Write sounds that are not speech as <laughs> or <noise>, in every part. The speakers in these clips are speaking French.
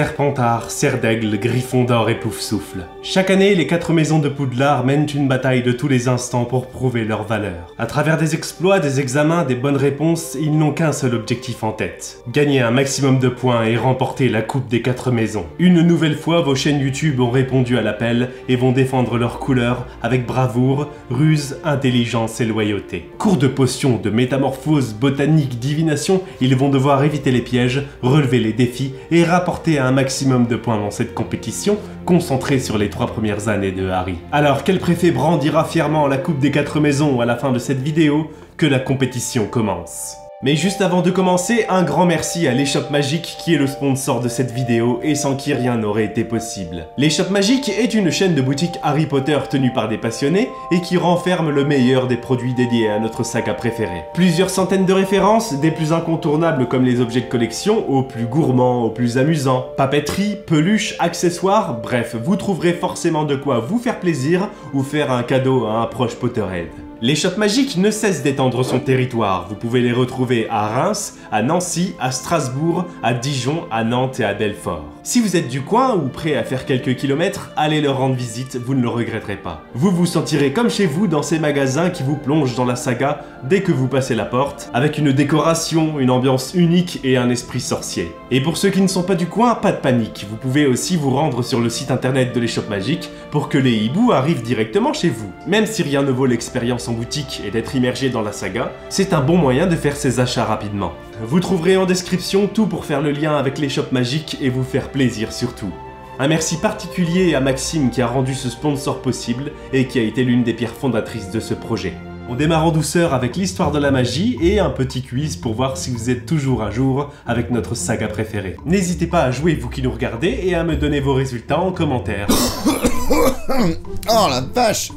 Serpentard, Serre d'Aigle, Griffon d'Or et Poufsouffle. Chaque année, les quatre maisons de Poudlard mènent une bataille de tous les instants pour prouver leur valeur. À travers des exploits, des examens, des bonnes réponses, ils n'ont qu'un seul objectif en tête. Gagner un maximum de points et remporter la Coupe des quatre maisons. Une nouvelle fois, vos chaînes YouTube ont répondu à l'appel et vont défendre leurs couleurs avec bravoure, ruse, intelligence et loyauté. Cours de potions, de métamorphose, botanique, divination, ils vont devoir éviter les pièges, relever les défis et rapporter un maximum de points dans cette compétition, concentrée sur les trois premières années de Harry. Alors, quel préfet brandira fièrement la coupe des quatre maisons à la fin de cette vidéo? Que la compétition commence. Mais juste avant de commencer, un grand merci à l'échoppe magique qui est le sponsor de cette vidéo et sans qui rien n'aurait été possible. L'échoppe magique est une chaîne de boutique Harry Potter tenue par des passionnés et qui renferme le meilleur des produits dédiés à notre saga préférée. Plusieurs centaines de références, des plus incontournables comme les objets de collection, aux plus gourmands, aux plus amusants. Papeterie, peluches, accessoires, bref, vous trouverez forcément de quoi vous faire plaisir ou faire un cadeau à un proche Potterhead. L'échoppe magique ne cesse d'étendre son territoire. Vous pouvez les retrouver à Reims, à Nancy, à Strasbourg, à Dijon, à Nantes et à Belfort. Si vous êtes du coin ou prêt à faire quelques kilomètres, allez leur rendre visite, vous ne le regretterez pas. Vous vous sentirez comme chez vous dans ces magasins qui vous plongent dans la saga dès que vous passez la porte, avec une décoration, une ambiance unique et un esprit sorcier. Et pour ceux qui ne sont pas du coin, pas de panique, vous pouvez aussi vous rendre sur le site internet de l'échoppe magique pour que les hiboux arrivent directement chez vous. Même si rien ne vaut l'expérience boutique et d'être immergé dans la saga, c'est un bon moyen de faire ses achats rapidement. Vous trouverez en description tout pour faire le lien avec l'échoppe magique et vous faire plaisir surtout. Un merci particulier à Maxime qui a rendu ce sponsor possible et qui a été l'une des pierres fondatrices de ce projet. On démarre en douceur avec l'histoire de la magie et un petit quiz pour voir si vous êtes toujours à jour avec notre saga préférée. N'hésitez pas à jouer vous qui nous regardez et à me donner vos résultats en commentaire. <coughs> oh la vache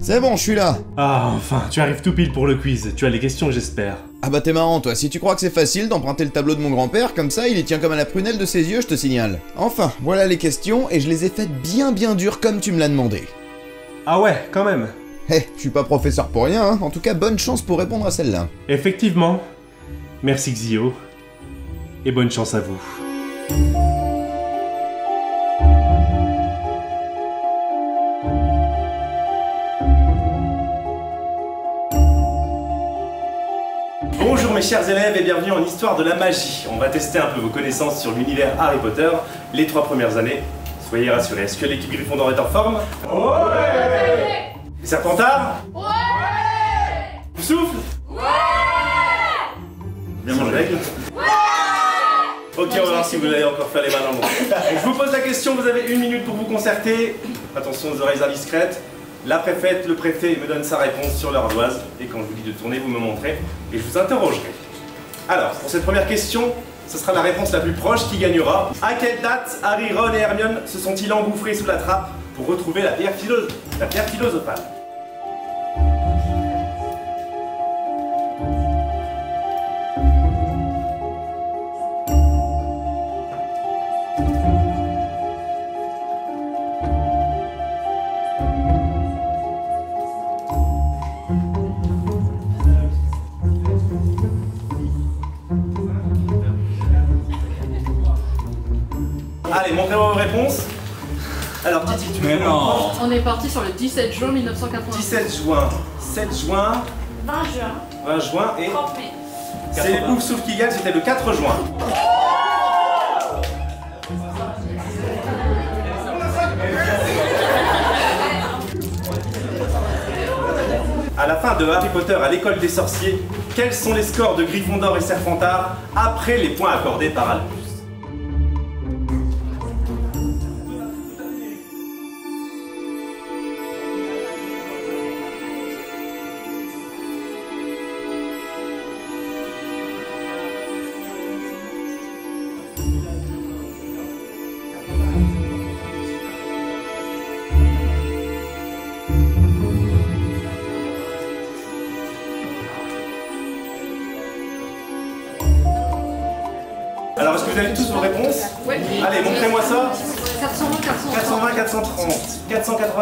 C'est bon, je suis là Ah enfin, tu arrives tout pile pour le quiz, tu as les questions j'espère. Ah bah t'es marrant toi, si tu crois que c'est facile d'emprunter le tableau de mon grand-père, comme ça il y tient comme à la prunelle de ses yeux, je te signale. Enfin, voilà les questions, et je les ai faites bien bien dures comme tu me l'as demandé. Ah ouais, quand même. Eh, je suis pas professeur pour rien, hein. en tout cas bonne chance pour répondre à celle-là. Effectivement. Merci Xio. Et bonne chance à vous. Mes chers élèves et bienvenue en Histoire de la magie. On va tester un peu vos connaissances sur l'univers Harry Potter les trois premières années. Soyez rassurés, est-ce que l'équipe Gryffondor est en forme? Ouais Les Serpentards Ouais Souffle? Ouais Bien mangé l'aigle Ok, on va voir si vous allez encore faire les malins. <laughs> Je vous pose la question, vous avez une minute pour vous concerter. Attention aux oreilles indiscrètes. La préfète, le préfet me donne sa réponse sur leur ardoise. Et quand je vous dis de tourner, vous me montrez. Et je vous interrogerai. Alors, pour cette première question, ce sera la réponse la plus proche qui gagnera. À quelle date Harry, Ron et Hermione se sont-ils engouffrés sous la trappe pour retrouver la pierre, la pierre philosophale? Est parti sur le 17 juin 1980. 17 juin, 7 juin, 20 juin, 20 juin et 30 mai. c'est les Pouf Souffle qui gagnent, c'était le 4 juin. À la fin de Harry Potter à l'école des sorciers, quels sont les scores de Gryffondor et Serpentard après les points accordés par Albus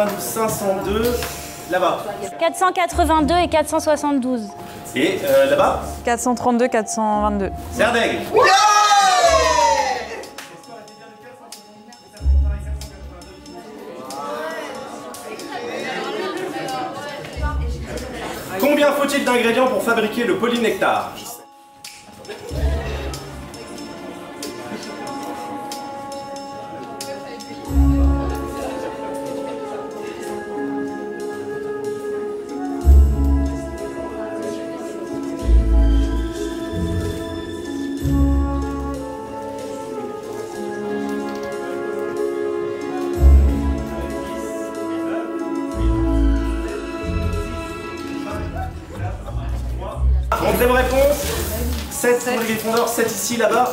492, 502, là-bas. 482 et 472. Et euh, là-bas, 432, 422. Serdaigle. Combien faut-il d'ingrédients pour fabriquer le polynectar? Pour le Gryffondor, 7 ici, là-bas.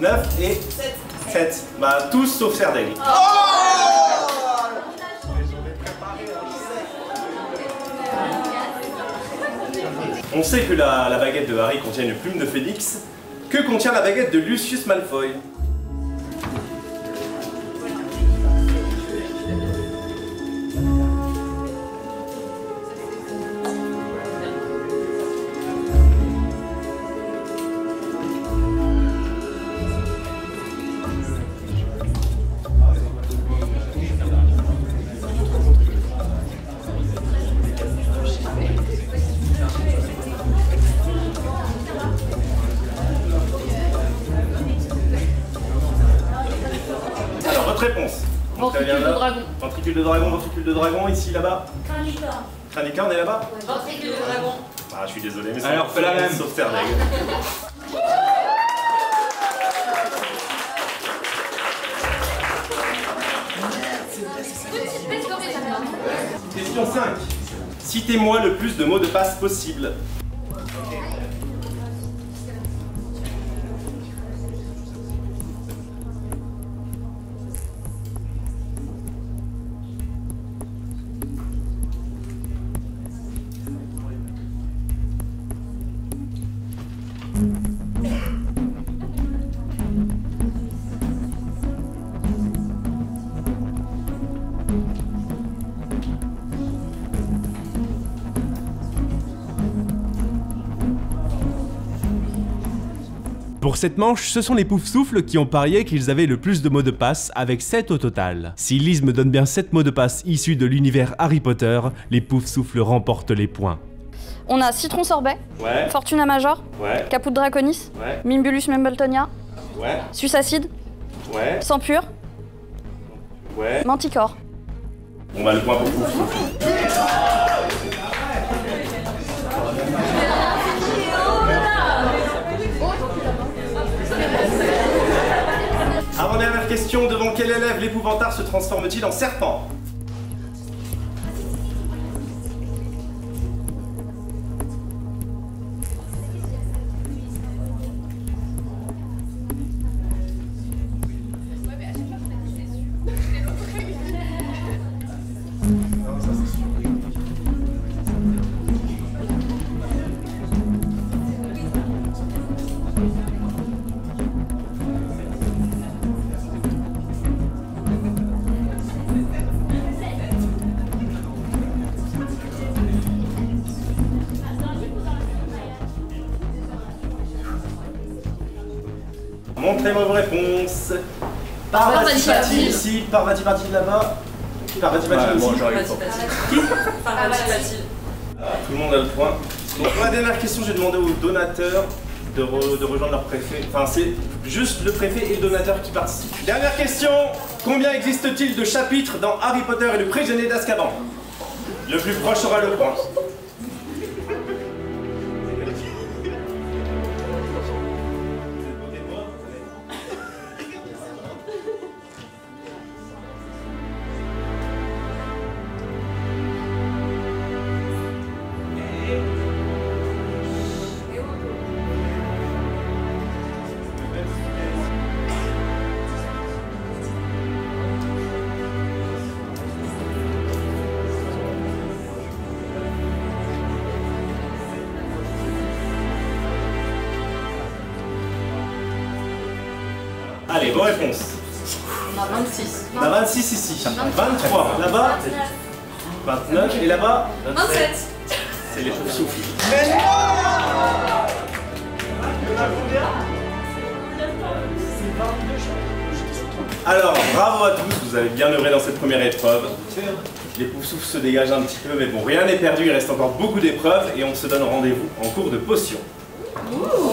9. 9 et 7. Bah, tous sauf Serdaigle. On sait que la, la baguette de Harry contient une plume de phénix. Que contient la baguette de Lucius Malfoy possible. Pour cette manche, ce sont les Poufsouffles qui ont parié qu'ils avaient le plus de mots de passe, avec 7 au total. Si Lise me donne bien 7 mots de passe issus de l'univers Harry Potter, les Poufsouffles remportent les points. On a Citron Sorbet, Ouais, Fortuna Major, ouais, Caput Draconis, ouais, Mimbulus Membletonia, ouais, Sus Acide, ouais, Sang Pur, ouais. Manticore. On va le point pour Poufsouffle. Question, devant quel élève l'épouvantard se transforme-t-il en serpent? Parvati Parvati Patil ici, Parvati Patil là-bas. Parvati Patil ici. Tout le monde a le point. Donc pour la dernière question, j'ai demandé aux donateurs de, re- de rejoindre leur préfet. Enfin, c'est juste le préfet et le donateur qui participent. Dernière question. Combien existe-t-il de chapitres dans Harry Potter et le prisonnier d'Azkaban? Le plus proche aura le point. Allez, vos réponses. On a 26. On a 26 ici. 23 là-bas. 29 et là-bas 27. C'est les chauves souffles. Alors, bravo à tous, vous avez bien œuvré dans cette première épreuve. Les poufs souffles se dégagent un petit peu, mais bon, rien n'est perdu, il reste encore beaucoup d'épreuves et on se donne rendez-vous en cours de potion. Alors,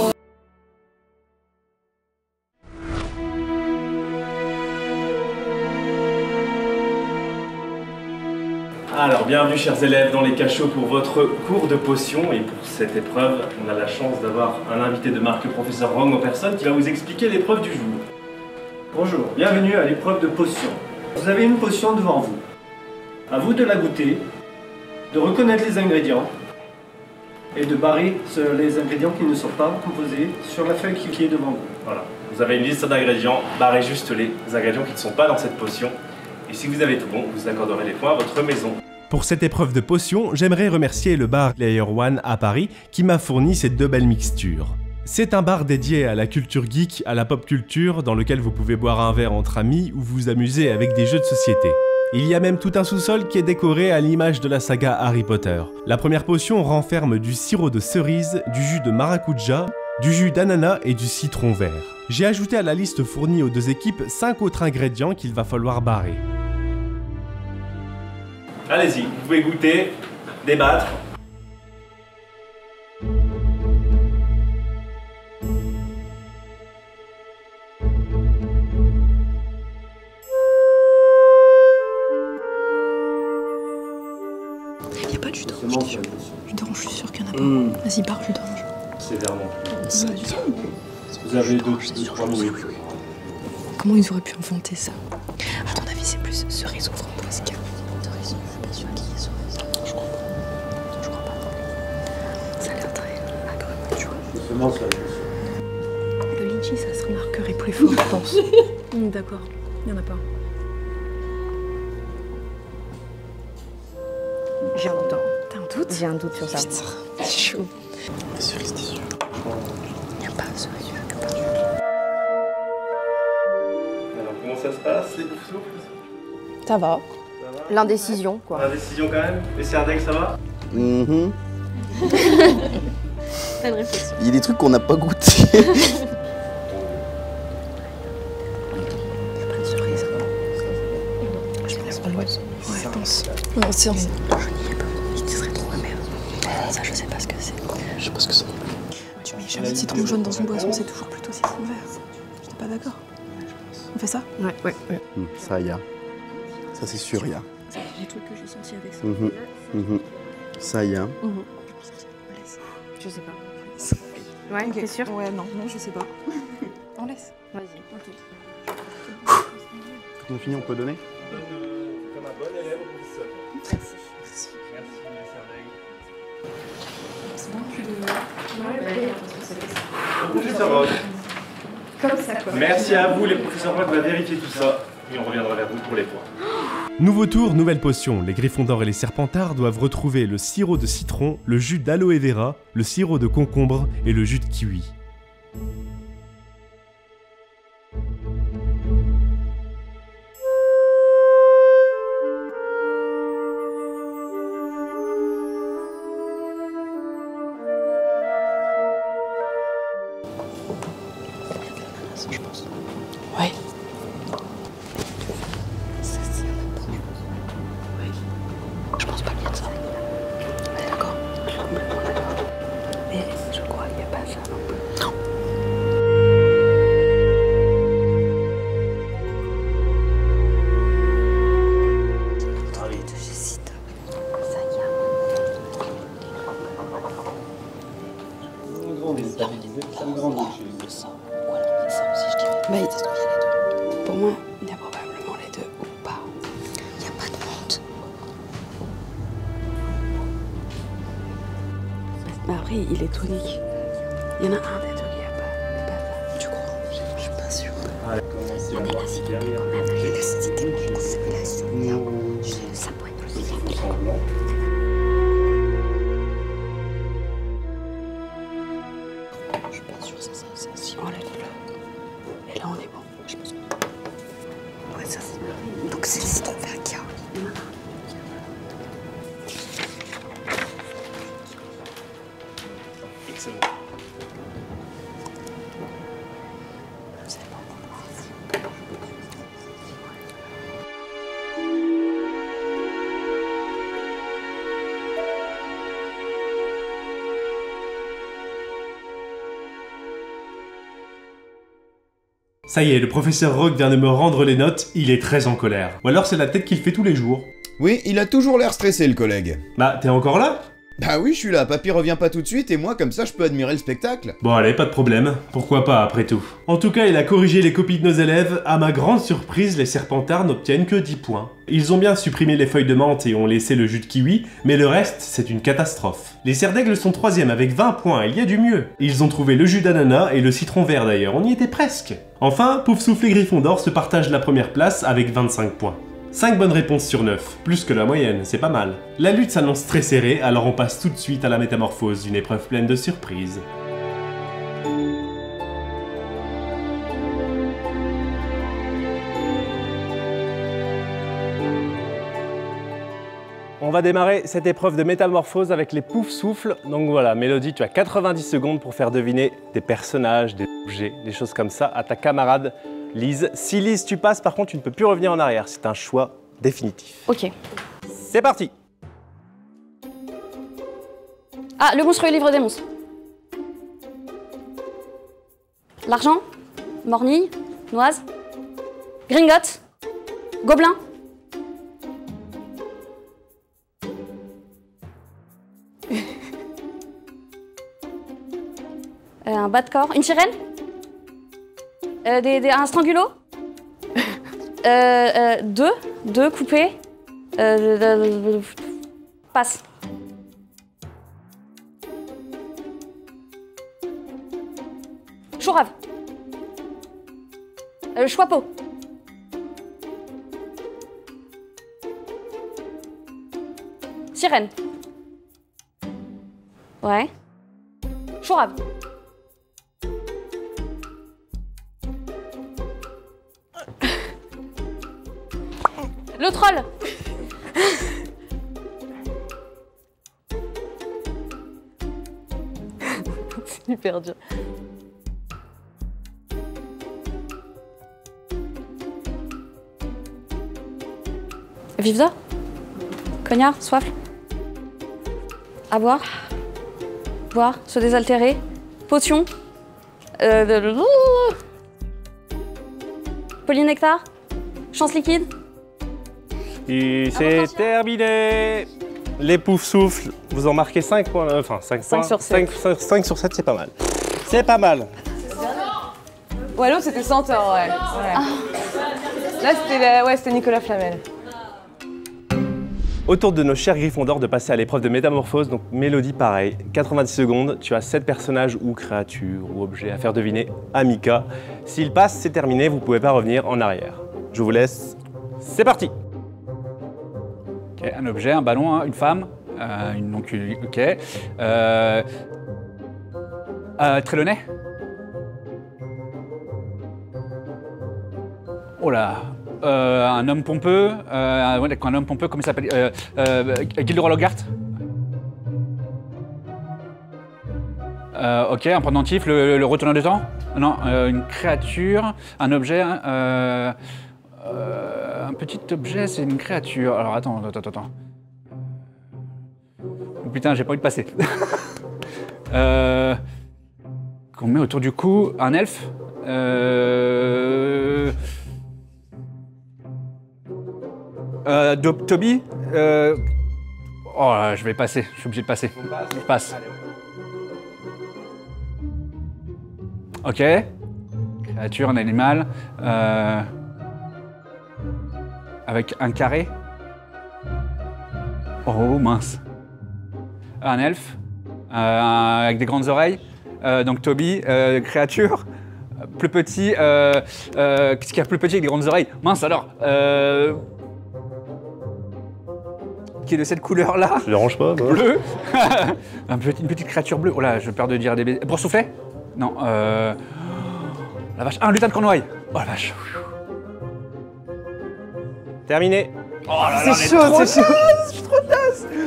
bienvenue chers élèves dans les cachots pour votre cours de potion et pour cette épreuve, on a la chance d'avoir un invité de marque, le professeur Rong en personne, qui va vous expliquer l'épreuve du jour. Bonjour, bienvenue à l'épreuve de potion. Vous avez une potion devant vous. À vous de la goûter, de reconnaître les ingrédients et de barrer les ingrédients qui ne sont pas composés sur la feuille qui est devant vous. Voilà, vous avez une liste d'ingrédients, barrez juste les ingrédients qui ne sont pas dans cette potion. Et si vous avez tout bon, vous accorderez les points à votre maison. Pour cette épreuve de potion, j'aimerais remercier le bar Layer One à Paris qui m'a fourni ces deux belles mixtures. C'est un bar dédié à la culture geek, à la pop culture, dans lequel vous pouvez boire un verre entre amis ou vous amuser avec des jeux de société. Il y a même tout un sous-sol qui est décoré à l'image de la saga Harry Potter. La première potion renferme du sirop de cerise, du jus de maracuja, du jus d'ananas et du citron vert. J'ai ajouté à la liste fournie aux deux équipes 5 autres ingrédients qu'il va falloir barrer. Allez-y, vous pouvez goûter, débattre. Y a pas de jus d'orange. Jus d'orange, je suis sûre qu'il y en a pas. Vas-y, barre jus d'orange. Sévèrement. Vous avez deux, c'est trois oui, minutes. oui, Comment ils auraient pu inventer ça? À ton avis, c'est plus cerise ou pense. <laughs> Hmm, D'accord, il y en a pas. J'ai un doute. T'as un doute? J'ai un doute sur ça. Putain, c'est chaud. Cerise, t'es sûr Il n'y a pas de cerise, pas. Alors comment ça se passe les souffles Ça va. Ça va? L'indécision, quoi. Indécision quand même? Et Serdeg ça va? <laughs> Mhm. Réflexion. Il y a des trucs qu'on n'a pas goûté. <laughs> Non, cerise. Je n'y ai pas. Il serait trop amer. Ça, je sais pas ce que c'est. Je sais pas ce que c'est. Tu mets jamais de citron jaune dans une boisson, c'est toujours plutôt citron vert. J'étais pas d'accord. On fait ça Ouais, ouais, ouais. Hmm, Ça, y a. Ça, c'est sûr, y a. C'est le truc que j'ai senti avec ça. Mhm. Mhm. Ça, y a. Je sais pas. Ouais, t'es sûr Ouais, non, non, je sais pas. <laughs> On laisse. Vas-y. Quand on a fini, on peut donner? Comme un bon élève Merci. Merci Serdeg. Professeur Rock. Comme ça, quoi. Merci à vous, les professeurs Rock va vérifier tout ça. Et on reviendra vers vous pour les points. Nouveau tour, nouvelle potion. Les griffons d'or et les serpentards doivent retrouver le sirop de citron, le jus d'aloe vera, le sirop de concombre et le jus de kiwi. Ça y est, le professeur Rogue vient de me rendre les notes, il est très en colère. Ou alors c'est la tête qu'il fait tous les jours. Oui, il a toujours l'air stressé, le collègue. Bah, t'es encore là? Bah oui, je suis là, papy revient pas tout de suite, et moi, comme ça, je peux admirer le spectacle. Bon allez, pas de problème. Pourquoi pas après tout? En tout cas, il a corrigé les copies de nos élèves. À ma grande surprise, les serpentards n'obtiennent que 10 points. Ils ont bien supprimé les feuilles de menthe et ont laissé le jus de kiwi, mais le reste, c'est une catastrophe. Les serdègles sont troisième avec 20 points, il y a du mieux. Ils ont trouvé le jus d'ananas et le citron vert d'ailleurs, on y était presque. Enfin, Pouf Souffle et Gryffondor se partagent la première place avec 25 points. 5 bonnes réponses sur 9, plus que la moyenne, c'est pas mal. La lutte s'annonce très serrée, alors on passe tout de suite à la métamorphose, une épreuve pleine de surprises. On va démarrer cette épreuve de métamorphose avec les poufs souffles. Donc voilà, Mélodie, tu as 90 secondes pour faire deviner des personnages, des objets, des choses comme ça à ta camarade Lise. Si Lise, tu passes, par contre, tu ne peux plus revenir en arrière. C'est un choix définitif. Ok. C'est parti Ah, le monstrueux livre des monstres. L'argent Mornille Noise Gringotte Gobelin <laughs> Euh, un bas de corps Une sirène? Euh, des, des- Un strangulo <laughs> euh, euh, Deux Deux coupés Euh, Passe. Chourave. Euh. Sirène. Ouais. Chourave. Le troll. <laughs> C'est hyper dur. Cognard Soif À boire Boire Se désaltérer. Potion. Euh, Polynectar Chance liquide Et c'est terminé Les poufs souffles, vous en marquez 5 points, euh, enfin 5 Cinq points. sur sept. 5, sur 7, c'est pas mal. C'est pas mal. Ouais, l'autre c'était Centaure, ouais. ouais. Là c'était la- ouais, c'était Nicolas Flamel. Autour de nos chers Gryffondors de passer à l'épreuve de métamorphose, donc Mélodie pareil, 90 secondes, tu as 7 personnages ou créatures ou objets à faire deviner à Mika. S'il passe, c'est terminé, vous pouvez pas revenir en arrière. Je vous laisse, c'est parti Un objet, un ballon, hein, une femme, euh, une donc ok. Euh, Oh là, euh, un homme pompeux, euh, un homme pompeux, comment il s'appelle euh, euh, ok, un pendentif, le, le retourneur temps. Non, une créature, un objet, hein, euh, un petit objet, c'est une créature. Alors attends, attends, attends. Oh, putain, j'ai pas envie de passer. <laughs> euh, Qu'on met autour du cou, un elfe. Euh, euh, Toby Oh là, je vais passer, je suis obligé de passer. Je passe. Ok. Créature, un animal. Avec un carré. Oh mince. Un elfe. euh, avec des grandes oreilles. Euh, donc Toby, euh, créature. Plus petit. Qu'est-ce qu'il y a plus petit avec des grandes oreilles? Mince alors. qui est de cette couleur-là? Je dérange pas Bleu <laughs> Une petite créature bleue. Oh là, je perds de dire des bêtises. Boursouflet Non. La vache. Ah, un lutin de Cornouailles Oh la vache. Terminé. Oh là là, C'est chaud, c'est chaud.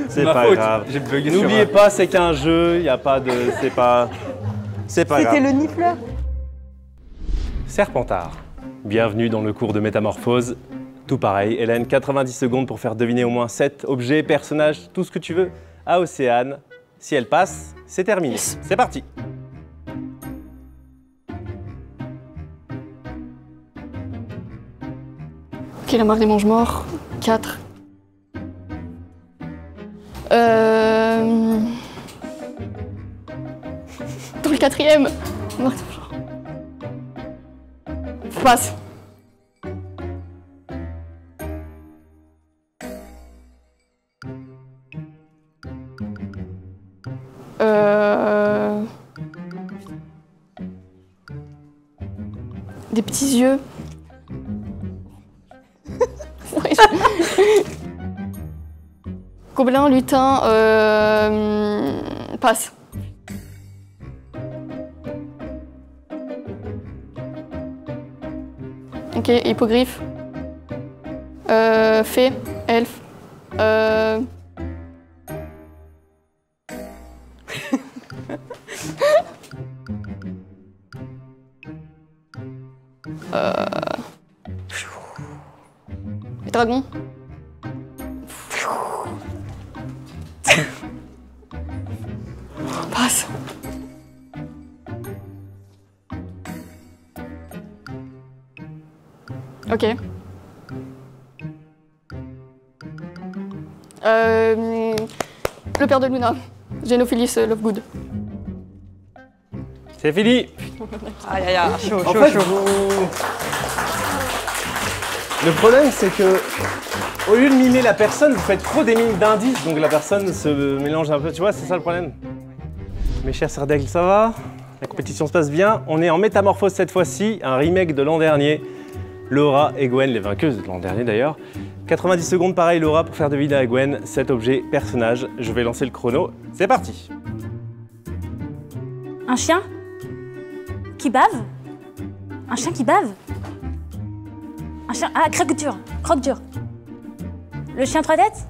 C'est Ma pas faute, grave. j'ai bugué sur N'oubliez un- pas, c'est qu'un jeu, il y a pas de. C'est pas. C'est pas grave. C'était le nifleur. Serpentard. Bienvenue dans le cours de métamorphose. Tout pareil, Hélène, 90 secondes pour faire deviner au moins 7 objets, personnages, tout ce que tu veux à Océane. Si elle passe, c'est terminé. C'est parti. Marque des mange-morts. 4. Euh... Dans le quatrième. Passe. Euh... Des petits yeux. Gobelin, lutin, euh... passe. Ok, hippogriffe. Euh, fée, elfe. Euh... le père de Luna. Génophilis euh, Lovegood. C'est fini. Aïe aïe aïe, chaud, En chaud, fait, chaud. vous- Le problème, c'est que au lieu de mimer la personne, vous faites trop des mimes d'indices, donc la personne se mélange un peu. Tu vois, c'est ça le problème. Mes chers Serdaigle, ça va? La compétition se passe bien. On est en métamorphose cette fois-ci, un remake de l'an dernier. Laura et Gwen, les vainqueuses de l'an dernier d'ailleurs. 90 secondes, pareil, Laura, pour faire deviner à Gwen cet objet personnage. Je vais lancer le chrono. C'est parti. Un chien Qui bave? Un chien qui bave? Un chien. Ah, croque-dur Croque-dur Le chien trois têtes?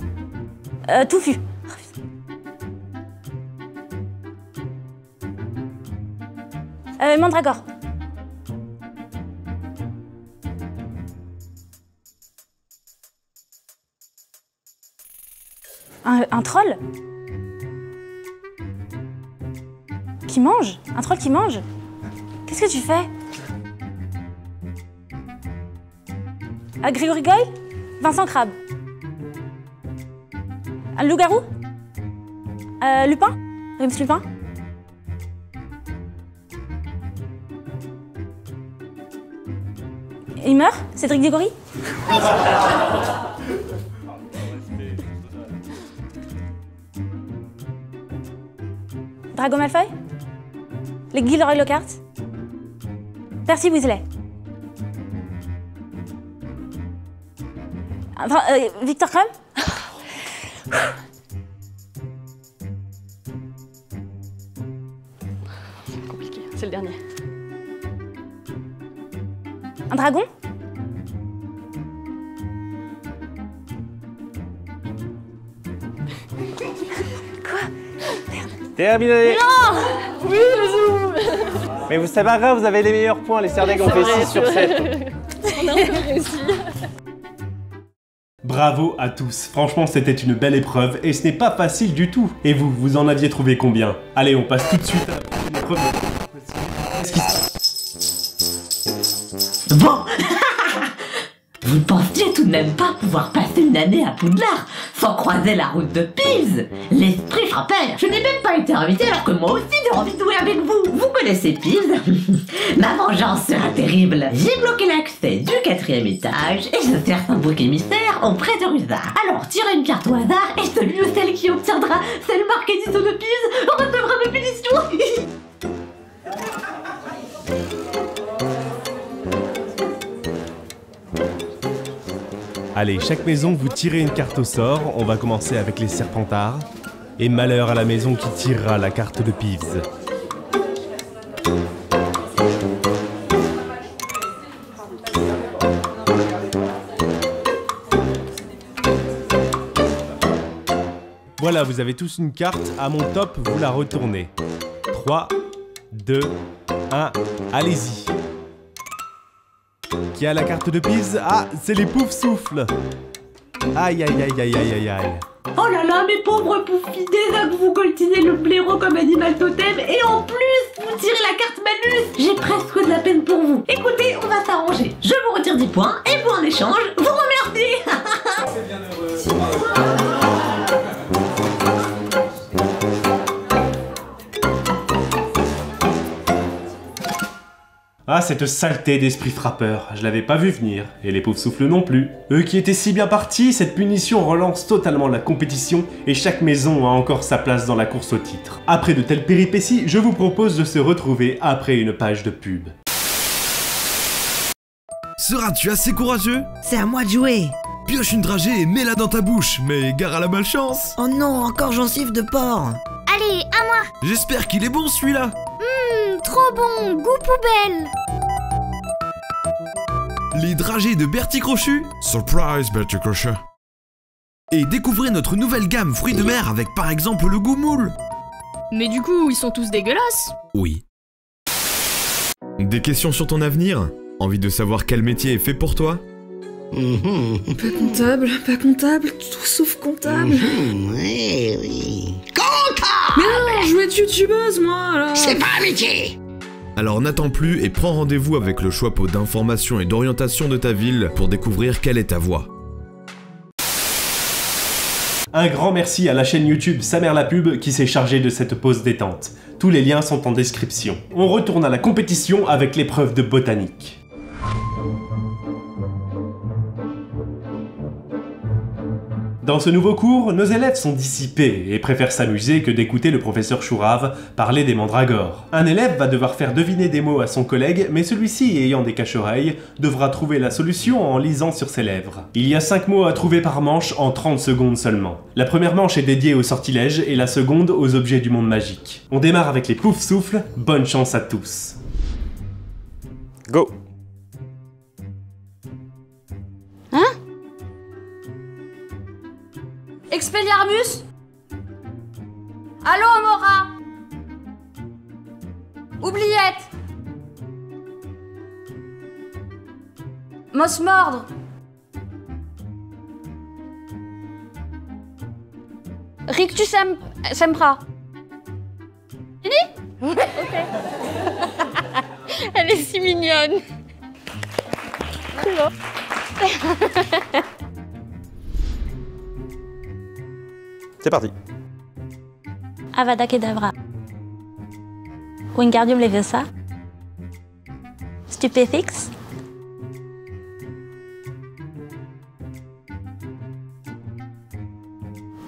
Euh, Touffu euh, Mandragore un, troll Qui mange Un troll qui mange Qu'est-ce que tu fais Ah, Grégory Goy Vincent Crabe Un loup-garou Euh, Lupin Remus Lupin Il meurt Cédric Diggory Drago Malfoy? Les Gilderoy Lockhart Percy Weasley. Enfin, euh, Victor Crumb Compliqué, c'est le dernier. Un dragon? Terminé Oui, zoom Mais vous, c'est pas grave, vous avez les meilleurs points. Les Serdaigle ont fait 6 sur 7. On a un peu réussi. Bravo à tous, franchement c'était une belle épreuve et ce n'est pas facile du tout. Et vous, vous en aviez trouvé combien? Allez, on passe tout de suite à la prochaine épreuve. Bon Vous ne pensiez tout de même pas pouvoir passer une année à Poudlard sans croiser la route de Pise. L'esprit frappait. Je n'ai même pas été invitée alors que moi aussi j'ai envie de jouer avec vous. Vous connaissez Pise? <laughs> Ma vengeance sera terrible. J'ai bloqué l'accès du quatrième étage et je cherche un bouquet mystère auprès de Rusard. Alors tirez une carte au hasard et celui Allez, chaque maison, vous tirez une carte au sort. On va commencer avec les serpentards. Et malheur à la maison qui tirera la carte de Peeves. Voilà, vous avez tous une carte. À mon top, vous la retournez. 3, 2, 1, allez-y. Qui a la carte de Pise? Ah, c'est les poufs souffles. Aïe, aïe, aïe, aïe, aïe, aïe, aïe. Oh là là, mes pauvres poufis, déjà que vous coltinez le blaireau comme animal totem, et en plus, vous tirez la carte Manus J'ai presque de la peine pour vous. Écoutez, on va s'arranger. Je vous retire 10 points, et vous en échange, vous remercie <laughs> Ah, cette saleté d'esprit frappeur, je l'avais pas vu venir, et les pauvres souffles non plus. Eux qui étaient si bien partis, cette punition relance totalement la compétition, et chaque maison a encore sa place dans la course au titre. Après de telles péripéties, je vous propose de se retrouver après une page de pub. Seras-tu assez courageux? C'est à moi de jouer Pioche une dragée et mets-la dans ta bouche, mais gare à la malchance Oh non, encore gencive de porc Allez, à moi J'espère qu'il est bon celui-là trop bon, goût poubelle. Les dragées de Bertie Crochu. Surprise Bertie Crochu. Et découvrez notre nouvelle gamme fruits de mer avec par exemple le goût moule. Mais du coup, ils sont tous dégueulasses. Oui. Des questions sur ton avenir? Envie de savoir quel métier est fait pour toi? Pas comptable, pas comptable, tout sauf comptable. Oui, oui. Mais non, je veux être youtubeuse, moi, alors. C'est pas un métier Alors n'attends plus et prends rendez-vous avec le choix pot d'information et d'orientation de ta ville pour découvrir quelle est ta voie. Un grand merci à la chaîne YouTube Sa mère la pub qui s'est chargée de cette pause détente. Tous les liens sont en description. On retourne à la compétition avec l'épreuve de botanique. Dans ce nouveau cours, nos élèves sont dissipés et préfèrent s'amuser que d'écouter le professeur Chourave parler des mandragores. Un élève va devoir faire deviner des mots à son collègue, mais celui-ci, ayant des cache-oreilles, devra trouver la solution en lisant sur ses lèvres. Il y a 5 mots à trouver par manche en 30 secondes seulement. La première manche est dédiée aux sortilèges et la seconde aux objets du monde magique. On démarre avec les poufs souffles, bonne chance à tous. Go Expelliarmus Allô, Mora Oubliette Mosmordre Rictus sem Sempra Fini Ok. <laughs> Elle est si mignonne. <laughs> C'est parti. Avada Kedavra. Wingardium Leviosa. Stupéfix.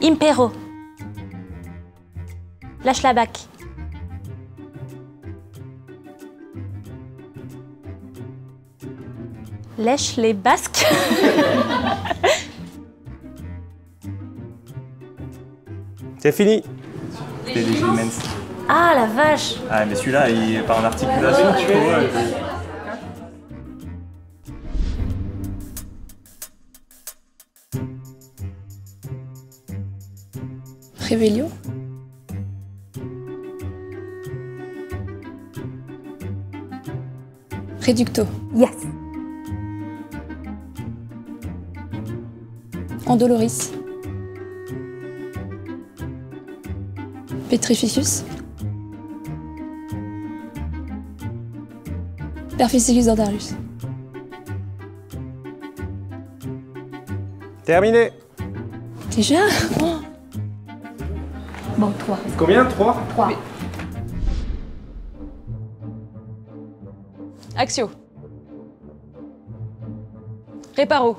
Impero. Lâche la bac. Lèche les basques. <laughs> C'est fini C'était des immenses. ah la vache Ah, mais celui-là, il est pas en articulation, tu vois. Réveillon Réducto. Yes. Andoloris. Petrificus. Perficillus dordarus. Terminé Déjà? Bon, 3. Combien? 3 3. Axio. Réparo.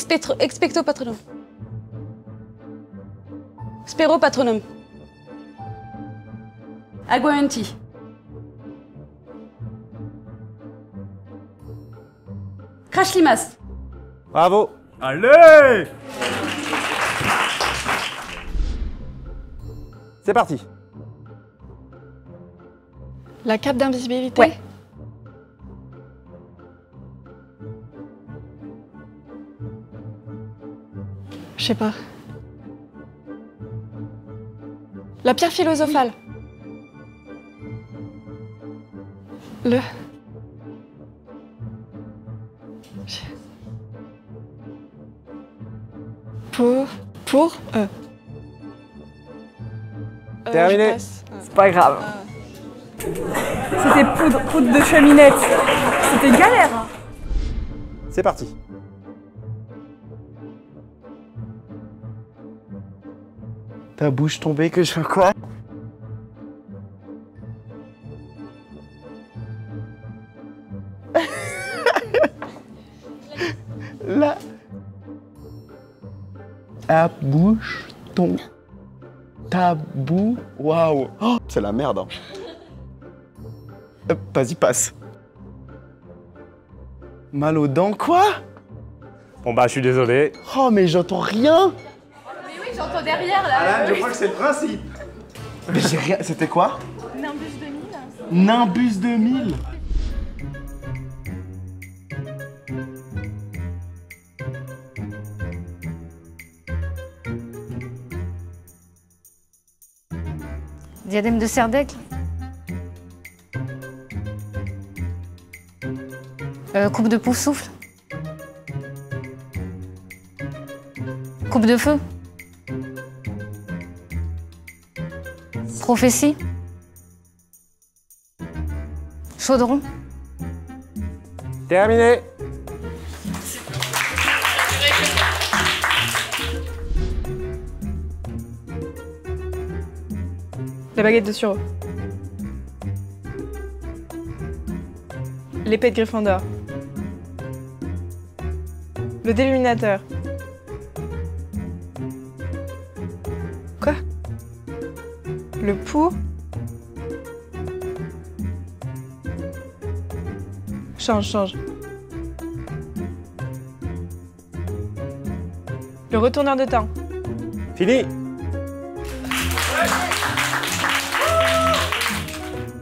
Expectro, expecto patronum. Spero patronum. Aguamenti. Crash limas. Bravo Allez C'est parti La cape d'invisibilité? Ouais. Sais pas. La pierre philosophale. Le. Pour. Pour. Euh. Euh, Terminé. passe. C'est pas grave. C'était poudre, poudre de cheminette. C'était galère. hein. C'est parti. Ta bouche tombée que je fais quoi <laughs> La... Ta bouche tombe. Ta bouche... Waouh Oh, C'est la merde. hein. Hop, Vas-y, passe. Mal aux dents, quoi? Bon bah, je suis désolé. Oh, mais j'entends rien Derrière là. je crois que c'est le principe. Mais j'ai rien... C'était quoi Nimbus 2000. Nimbus 2000 Diadème de Serdaigle Euh, coupe de pouf souffle Coupe de feu Prophétie Chaudron Terminé La baguette de Suro. L'épée de Gryffondor. Le déluminateur. Pour Change, change. Le retourneur de temps. Fini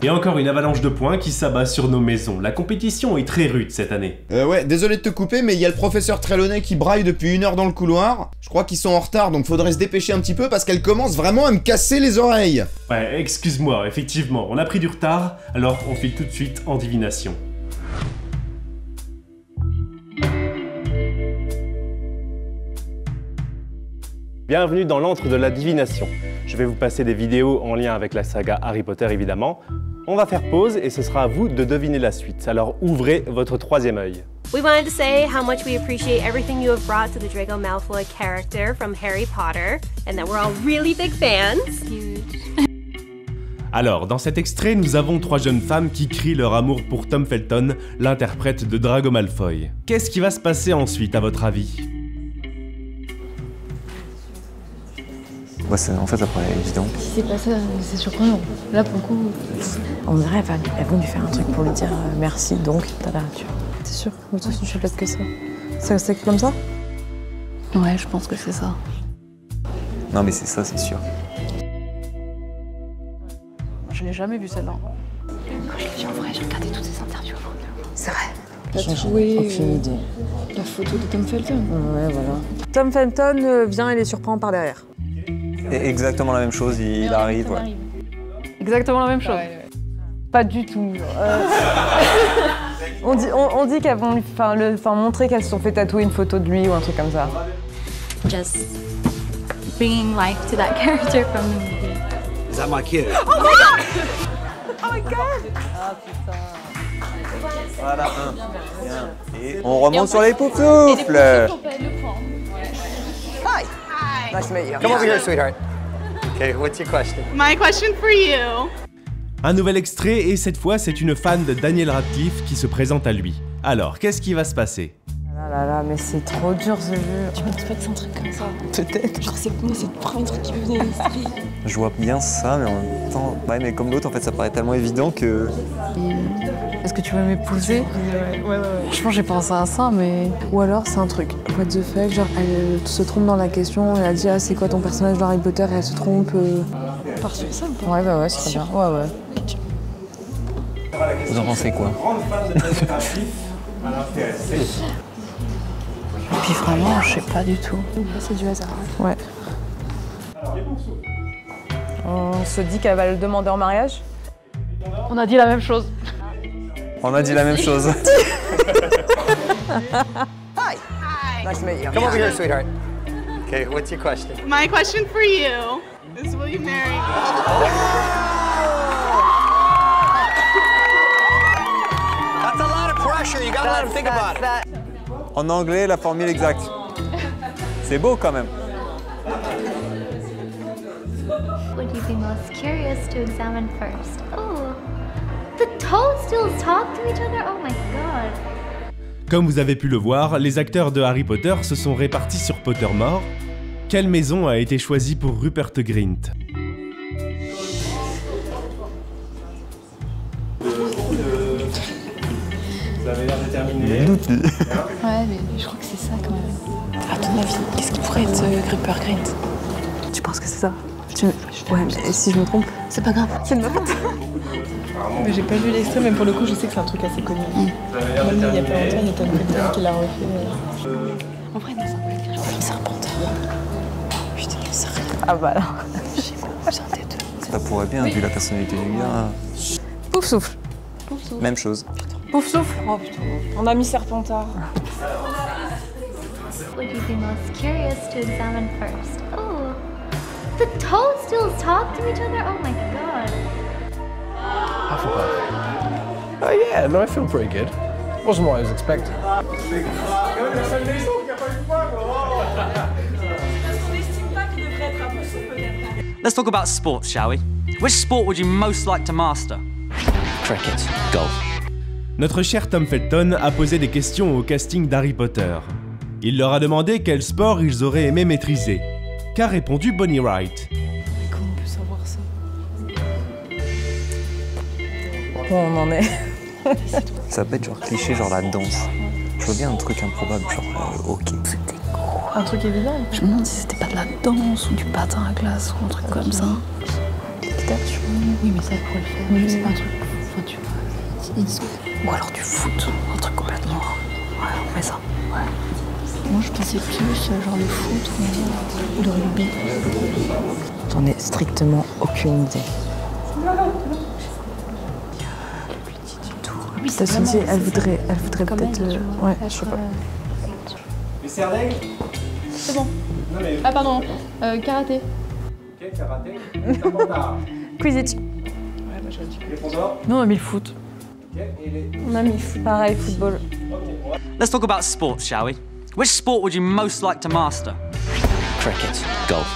Et encore une avalanche de points qui s'abat sur nos maisons. La compétition est très rude cette année. Euh, ouais, désolé de te couper, mais il y a le professeur Trelawney qui braille depuis une heure dans le couloir. Je crois qu'ils sont en retard, donc faudrait se dépêcher un petit peu parce qu'elle commence vraiment à me casser les oreilles. Ouais, excuse-moi, effectivement, on a pris du retard, alors on file tout de suite en divination. Bienvenue dans l'antre de la divination. Je vais vous passer des vidéos en lien avec la saga Harry Potter évidemment. On va faire pause et ce sera à vous de deviner la suite. Alors ouvrez votre troisième œil. We wanted to say how much we appreciate everything you have brought to the Draco Malfoy character from Harry Potter, and that we're all really big fans. Alors, dans cet extrait, nous avons trois jeunes femmes qui crient leur amour pour Tom Felton, l'interprète de Drago Malfoy. Qu'est-ce qui va se passer ensuite, à votre avis? Ouais, c'est- en fait, ça paraît évident. Si c'est pas ça, c'est surprenant. Là, pour le coup. On dirait qu'elles elles vont lui faire un truc pour lui dire euh, merci, donc, tada, tu vois. T'es sûr De toute façon, je sais pas ce que c'est. Ça, c'est comme ça Ouais, je pense que c'est ça. Non, mais c'est ça, c'est sûr. Je l'ai jamais vu celle-là. Quand je l'ai vu en vrai, j'ai regardé toutes ses interviews avant de C'est vrai. T'as J'ai aucune idée. la photo de Tom Felton Ouais, voilà. Tom Felton euh, vient et les surprend par derrière. Et exactement la même chose, il, il arrive, ouais. Exactement la même chose. Pas du tout. Euh, <laughs> on dit, on, on dit qu'elles vont lui enfin, le- enfin, montrer qu'elles se sont fait tatouer une photo de lui ou un truc comme ça. Just bringing life to that <laughs> character from the movie. Is that my kid? Oh my god Oh my god Voilà, un. Bien. Et on remonte sur les poufs souffles. Hi. Nice to meet you. Come over here, sweetheart. Okay, what's your question? My question for you. Un nouvel extrait et cette fois c'est une fan de Daniel Radcliffe qui se présente à lui. Alors, qu'est-ce qui va se passer? Ah là là, mais c'est trop dur ce jeu. Tu penses pas que c'est un truc comme ça Peut-être. Genre, c'est moi, c'est le premier truc qui me venait à l'esprit. Je vois bien ça, mais en même temps, ouais, mais comme l'autre, en fait, ça paraît tellement évident que. Est-ce que tu veux m'épouser? Ouais, ouais, ouais. Franchement, j'ai pensé à ça, mais. Ou alors, c'est un truc. What the fuck Genre, elle se trompe dans la question, elle a dit Ah, c'est quoi ton personnage d'Harry Potter Et elle se trompe. euh. Sur ça ou pas Ouais, bah ouais, c'est très bien. Ouais, ouais. Vous en pensez quoi Grande fan de c'est- Puis vraiment, je sais pas du tout. C'est du hasard. Ouais. On se dit qu'elle va le demander en mariage? On a dit la même chose. On a dit la même chose. <laughs> Nice to meet you. Come over here, sweetheart. Okay, what's your question? My question for you is will you marry? me? <laughs> pressure. You gotta let him think about it. En anglais, la formule exacte. C'est beau quand même. Would you be most curious to examine first? Oh, the toadstools talk to each other? Oh my god. Comme vous avez pu le voir, les acteurs de Harry Potter se sont répartis sur Pottermore. Quelle maison a été choisie pour Rupert Grint? Déterminé. Ouais, mais je crois que c'est ça quand même. À ton avis, qu'est-ce qui pourrait être euh, Gripper Grint? Tu penses que c'est ça? Tu- Ouais, mais si je me trompe, C'est pas grave. c'est de ma faute. <laughs> Mais j'ai pas vu l'extrait, mais pour le coup, je sais que c'est un truc assez connu. Même il y a pas longtemps, il y a Tom Felton qui l'a refait. euh. En vrai, non, être Griffon Serpentard. Putain, j'en sais rien. Ah bah là. Je sais pas, c'est un des deux. Ça pourrait bien, vu la personnalité du gars. Pouf souffle. Même chose. Pouf souffle. Oh putain. On a mis Serpentard. Would you be most curious to examine first? Oh, the toadstools talk to each other? Oh my god. Hufflepuff. Oh yeah, no, I feel pretty good. Wasn't what I was expecting. Let's talk about sports, shall we? Which sport would you most like to master? Cricket. Golf. Notre cher Tom Felton a posé des questions au casting d'Harry Potter. Il leur a demandé quel sport ils auraient aimé maîtriser. Qu'a répondu Bonnie Wright? Comment on peut savoir ça? Bon, on en est. <laughs> Ça peut être genre cliché, genre la danse. Je vois bien un truc improbable, genre euh, ok. Un truc évident. Je me demande si c'était pas de la danse ou du patin à glace ou un truc comme ça. Oui, mais ça pourrait le faire. Mais c'est pas un truc. Enfin, tu vois. Ou alors du foot, un truc complètement. Ouais, on fait ça. Ouais. Moi, je pensais plus euh, genre le foot ou, ou le rugby. J'en ai strictement aucune idée. Oui, Ta Cindy, elle voudrait, elle voudrait peut-être. euh, ouais, je sais pas. Les Serdaigle C'est bon. Non mais. Ah, pardon. Euh, karaté. Ok, karaté? Quidditch. Gryffondor. Nous, on a mis le foot. Ok, et les. On a mis pareil, football. Let's talk about sports, shall we? Which sport would you most like to master? Cricket. Golf.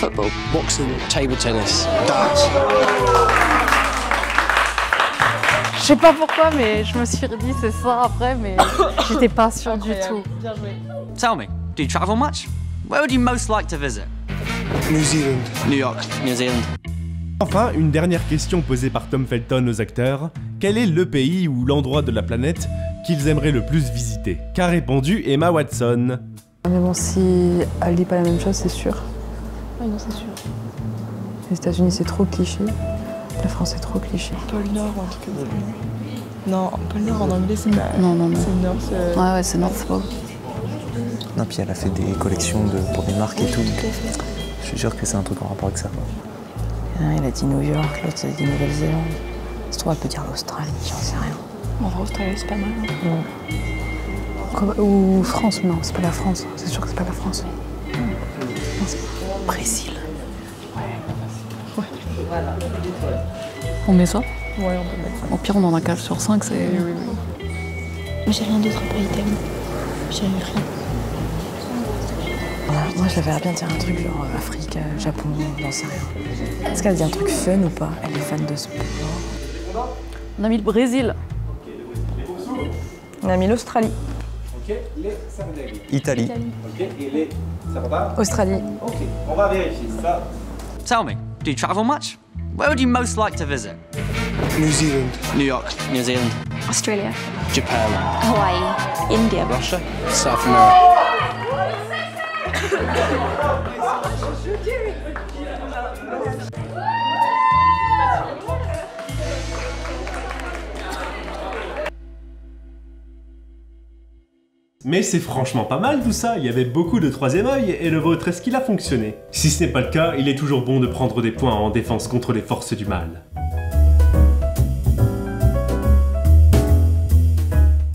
Football. Boxing. Table tennis. Darts. Je sais pas pourquoi, mais je me suis dit c'est ça après, mais j'étais pas sûre du tout. Tell me, do you travel much? Where would you most like to visit? New Zealand. New York. New Zealand. Enfin, une dernière question posée par Tom Felton aux acteurs. Quel est le pays ou l'endroit de la planète qu'ils aimeraient le plus visiter? Qu'a répondu Emma Watson? Mais bon, si elle dit pas la même chose, c'est sûr. Oui, non, c'est sûr. Les États-Unis, c'est trop cliché. La France, c'est trop cliché. Pôle Nord truc comme ça. Non, Pôle Nord en anglais, c'est pas. Non, non, non. C'est Nord. c'est- Ouais, ouais, c'est North Pole. Non, puis elle a fait des collections de, pour des marques et tout. Je suis sûr que c'est un truc en rapport avec ça. Quoi. Un, il a dit New York, l'autre, il a dit Nouvelle-Zélande. Se trouve, elle peut dire l'Australie, j'en sais rien. En vrai, Australie, c'est pas mal. hein. Ou France, non, c'est pas la France. C'est sûr que c'est pas la France. Non, c'est Brésil. On met ça? Ouais, on peut mettre ça. Au pire, on en a 4 sur 5, c'est. Mais j'ai rien d'autre après item. J'ai rien. Moi, je la verrais bien dire un truc genre euh, Afrique, euh, Japon, j'en sais rien. Est-ce qu'elle dit un truc fun ou pas? Elle est fan de sport. On a mis le Brésil. On a mis l'Australie. Italie. Australie. Ok, on va vérifier ça. Tell me, do you travel much? Where would you most like to visit? New Zealand. New York. New Zealand. Australia. Japan. Hawaii. India. Russia. South America. Mais c'est franchement pas mal tout ça, il y avait beaucoup de troisième œil, et le vôtre, est-ce qu'il a fonctionné? Si ce n'est pas le cas, il est toujours bon de prendre des points en défense contre les forces du mal.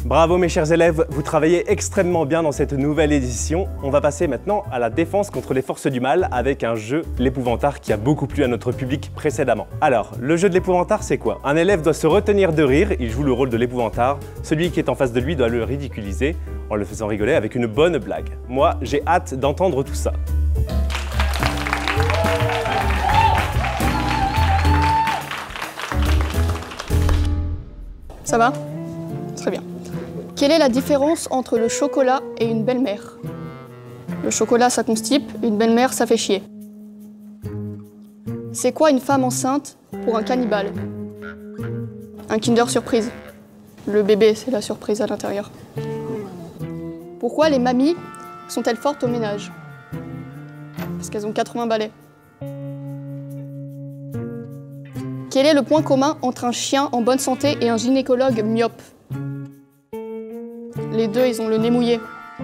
Bravo mes chers élèves, vous travaillez extrêmement bien dans cette nouvelle édition. On va passer maintenant à la défense contre les forces du mal avec un jeu, l'épouvantard, qui a beaucoup plu à notre public précédemment. Alors, le jeu de l'épouvantard, c'est quoi? Un élève doit se retenir de rire, il joue le rôle de l'épouvantard. Celui qui est en face de lui doit le ridiculiser en le faisant rigoler avec une bonne blague. Moi, j'ai hâte d'entendre tout ça. Ça va? Très bien. Quelle est la différence entre le chocolat et une belle-mère? Le chocolat, ça constipe, une belle-mère, ça fait chier. C'est quoi une femme enceinte pour un cannibale? Un Kinder Surprise. Le bébé, c'est la surprise à l'intérieur. Pourquoi les mamies sont-elles fortes au ménage? Parce qu'elles ont 80 balais. Quel est le point commun entre un chien en bonne santé et un gynécologue myope? Les deux, ils ont le nez mouillé. <laughs>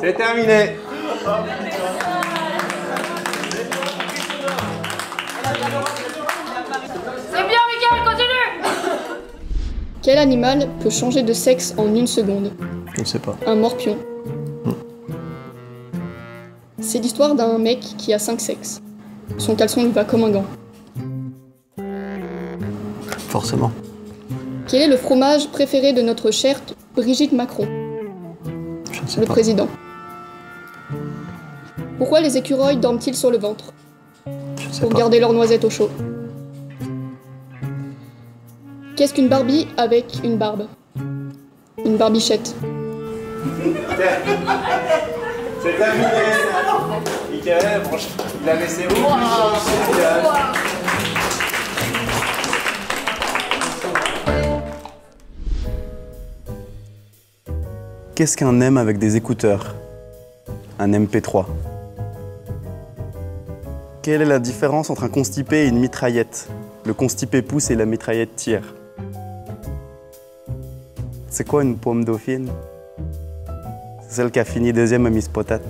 C'est terminé C'est bien, Mickaël, continue Quel animal peut changer de sexe en une seconde? Je ne sais pas. Un morpion. C'est l'histoire d'un mec qui a cinq sexes. Son caleçon lui va comme un gant. Forcément. Quel est le fromage préféré de notre chère Brigitte Macron Je ne sais Le pas. président. Pourquoi les écureuils dorment-ils sur le ventre Je ne sais Pour pas. garder leurs noisettes au chaud. Qu'est-ce qu'une Barbie avec une barbe Une barbichette. <laughs> C'est terminé Michael, franchement, il a laissé beaucoup Qu'est-ce qu'un M avec des écouteurs? Un MP3. Quelle est la différence entre un constipé et une mitraillette? Le constipé pousse et la mitraillette tire. C'est quoi une pomme dauphine? C'est celle qui a fini deuxième à Miss Potate.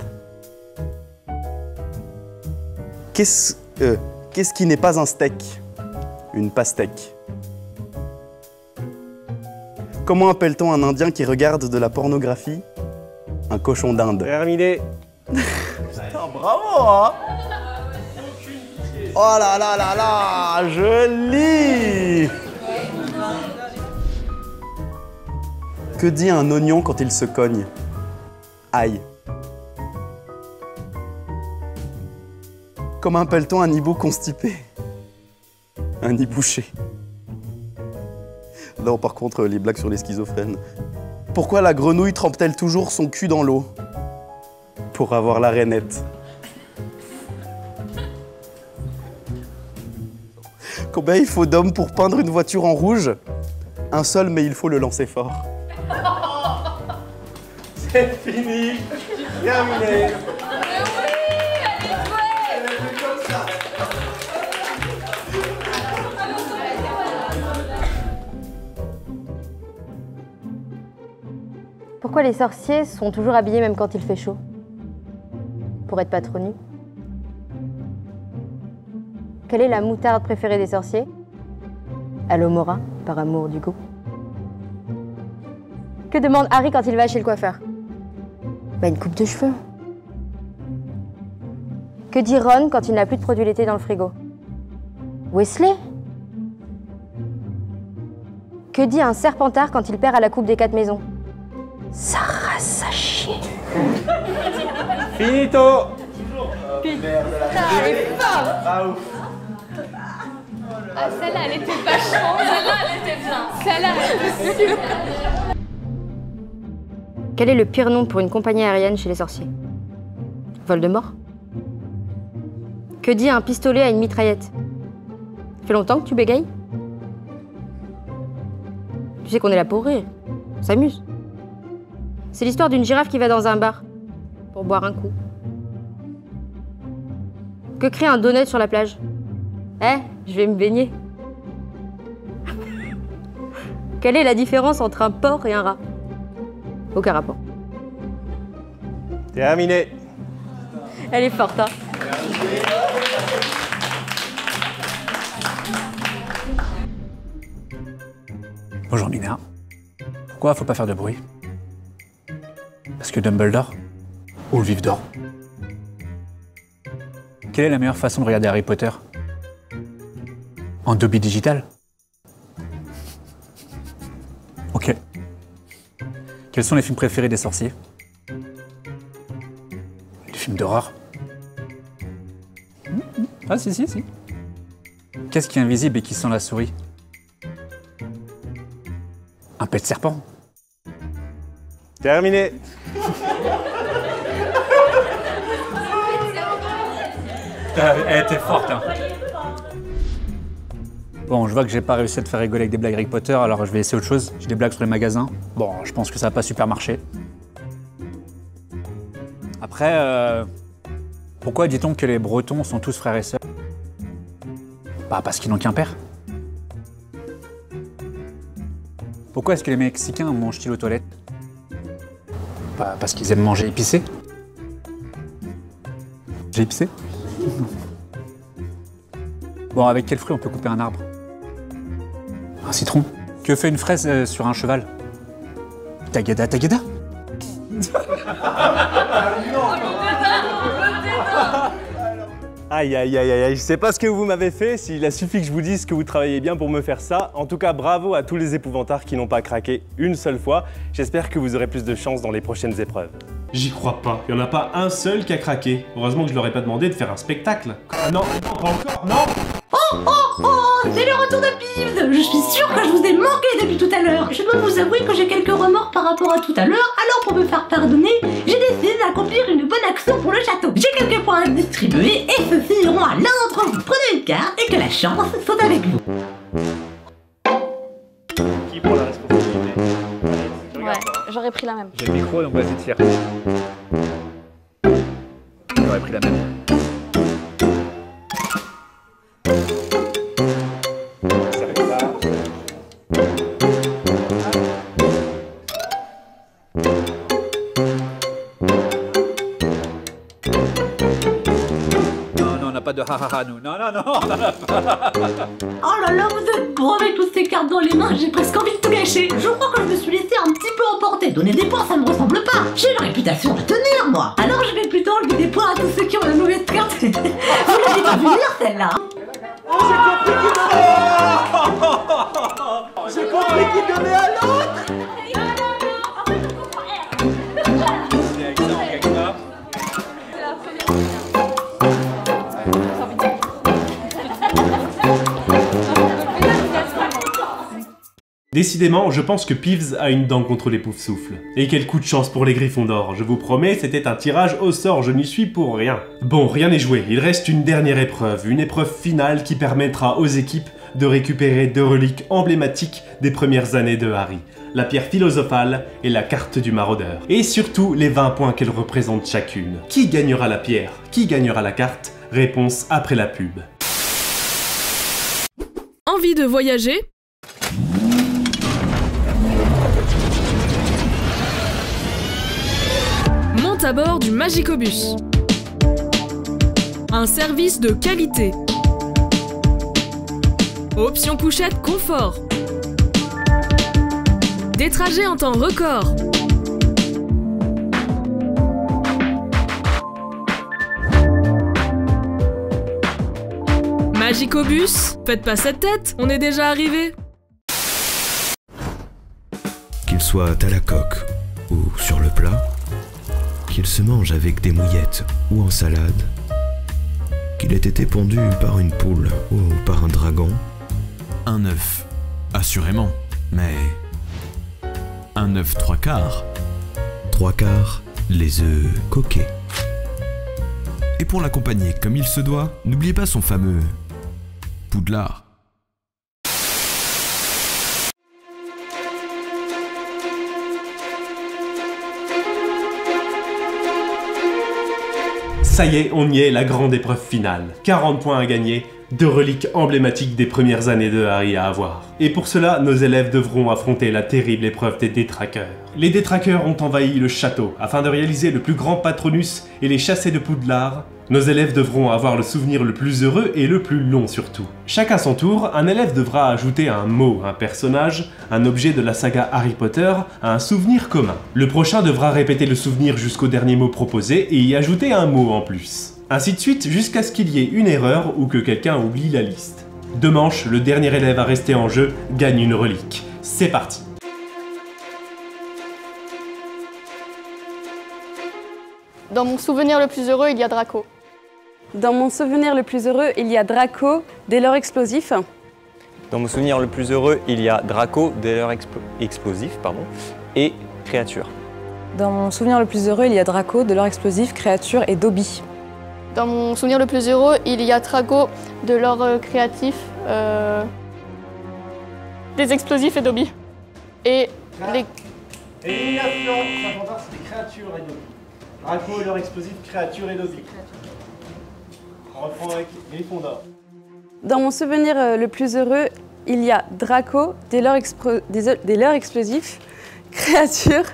Qu'est-ce euh, qu'est-ce qui n'est pas un steak? Une pastèque. Comment appelle-t-on un Indien qui regarde de la pornographie? Un cochon d'Inde. Terminé Putain, bravo, hein Oh là là là là Joli Que dit un oignon quand il se cogne? Aïe. Comment appelle-t-on un hibou constipé? Un hibouché. Non, par contre, les blagues sur les schizophrènes. Pourquoi la grenouille trempe-t-elle toujours son cul dans l'eau? Pour avoir la rainette. Combien il faut d'hommes pour peindre une voiture en rouge? Un seul, mais il faut le lancer fort. <laughs> C'est fini Terminé Pourquoi les sorciers sont toujours habillés même quand il fait chaud Pour être pas trop nus. Quelle est la moutarde préférée des sorciers? Alomora, par amour du goût. Que demande Harry quand il va chez le coiffeur? Bah une coupe de cheveux. Que dit Ron quand il n'a plus de produits laitiers dans le frigo? Wesley? Que dit un serpentard quand il perd à la coupe des quatre maisons? Ça race à chier. Finito Putain, elle est forte Ah ouf Ah, celle-là, elle était vachement bien. Celle-là, elle était bien. Celle-là, elle était super. Quel est le pire nom pour une compagnie aérienne chez les sorciers? Voldemort Que dit un pistolet à une mitraillette? Ça fait longtemps que tu bégayes? Tu sais qu'on est là pour rire. On s'amuse. C'est l'histoire d'une girafe qui va dans un bar pour boire un coup. Que crée un donut sur la plage? Eh, je vais me baigner. <laughs> Quelle est la différence entre un porc et un rat? Aucun rapport. Terminé. Elle est forte, hein Bonjour Mina. Pourquoi faut pas faire de bruit? Parce que Dumbledore Ou le vif d'or. Quelle est la meilleure façon de regarder Harry Potter? En Dolby Digital? Ok. Quels sont les films préférés des sorciers? Les films d'horreur? Ah si si si. Qu'est-ce qui est invisible et qui sent la souris? Un pet de serpent? Terminé. Euh, Elle était forte, hein. Bon, je vois que j'ai pas réussi à te faire rigoler avec des blagues Harry Potter, alors je vais essayer autre chose. J'ai des blagues sur les magasins. Bon, je pense que ça va pas super marcher. Après, euh, pourquoi dit-on que les Bretons sont tous frères et sœurs? Bah, parce qu'ils n'ont qu'un père. Pourquoi est-ce que les Mexicains mangent-ils aux toilettes? Bah, parce qu'ils aiment manger épicé. J'ai épicé <laughs> Bon, avec quel fruit on peut couper un arbre? Un citron. Que fait une fraise euh, sur un cheval? Tagada, tagada Aïe aïe aïe aïe je sais pas ce que vous m'avez fait, s'il a suffi que je vous dise que vous travaillez bien pour me faire ça. En tout cas, bravo à tous les épouvantards qui n'ont pas craqué une seule fois. J'espère que vous aurez plus de chance dans les prochaines épreuves. J'y crois pas. Il y en a pas un seul qui a craqué. Heureusement que je leur ai pas demandé de faire un spectacle. Ah non, non, pas encore, non Oh oh oh C'est le retour de Pives Je suis sûre que je vous ai manqué depuis tout à l'heure Je dois vous avouer que j'ai quelques remords par rapport à tout à l'heure, alors pour me faire pardonner, j'ai décidé d'accomplir une bonne action pour le château. J'ai quelques points à distribuer et ceux-ci iront à l'un d'entre vous. Prenez une carte et que la chance soit avec vous. Qui prend la responsabilité? Ouais, j'aurais pris la même. J'ai le micro, donc vas-y, tire. J'aurais pris la même. Nous. Non, non, non. Oh là là, vous êtes beau avec toutes ces cartes dans les mains, j'ai presque envie de tout gâcher. Je crois que je me suis laissé un petit peu emporter. Donner des points, ça me ressemble pas. J'ai une réputation à tenir, moi. Alors je vais plutôt enlever des points à tous ceux qui ont la mauvaise carte. vous l'avez pas vu venir, celle-là J'ai compris qui donnait à l'autre Décidément, je pense que Peeves a une dent contre les poufs-souffles. Et quel coup de chance pour les Griffons d'or, je vous promets, c'était un tirage au sort, je n'y suis pour rien. Bon, rien n'est joué, il reste une dernière épreuve, une épreuve finale qui permettra aux équipes de récupérer deux reliques emblématiques des premières années de Harry. La pierre philosophale et la carte du maraudeur. Et surtout les 20 points qu'elles représentent chacune. Qui gagnera la pierre? Qui gagnera la carte? Réponse après la pub. Envie de voyager? À bord du Magicobus. Un service de qualité. Option couchette confort. Des trajets en temps record. Magicobus, faites pas cette tête, on est déjà arrivé. Qu'il soit à la coque ou sur le plat, qu'il se mange avec des mouillettes ou en salade, qu'il ait été pondu par une poule ou par un dragon. Un œuf, assurément, mais. Un œuf trois quarts. Trois quarts, les œufs coquets. Et pour l'accompagner comme il se doit, n'oubliez pas son fameux. Poudlard. Ça y est, on y est, la grande épreuve finale. 40 points à gagner, deux reliques emblématiques des premières années de Harry à avoir. Et pour cela, nos élèves devront affronter la terrible épreuve des détraqueurs. Les détraqueurs ont envahi le château afin de réaliser le plus grand patronus et les chasser de Poudlard. Nos élèves devront avoir le souvenir le plus heureux et le plus long surtout. Chacun son tour, un élève devra ajouter un mot, un personnage, un objet de la saga Harry Potter à un souvenir commun. Le prochain devra répéter le souvenir jusqu'au dernier mot proposé et y ajouter un mot en plus. Ainsi de suite jusqu'à ce qu'il y ait une erreur ou que quelqu'un oublie la liste. Deux manches, le dernier élève à rester en jeu gagne une relique. C'est parti Dans mon souvenir le plus heureux, il y a Draco. Dans mon souvenir le plus heureux, il y a Draco, dès leurs explosifs. Dans mon souvenir le plus heureux, il y a Draco, dès leur explosif, pardon, et créature. Dans mon souvenir le plus heureux, il y a Draco, de leur explosif, créature et Dobby. Dans mon souvenir le plus heureux, il y a Trago, de leur créatif, euh, des explosifs et Dobby. Et les... Serpentard, c'est des créatures et Dobby. Draco et leur explosif, créature et Dobby. On reprend avec Gryffondor. Dans mon souvenir euh, le plus heureux, il y a Draco, des leurs, expro- des- des leurs explosifs, <laughs> créature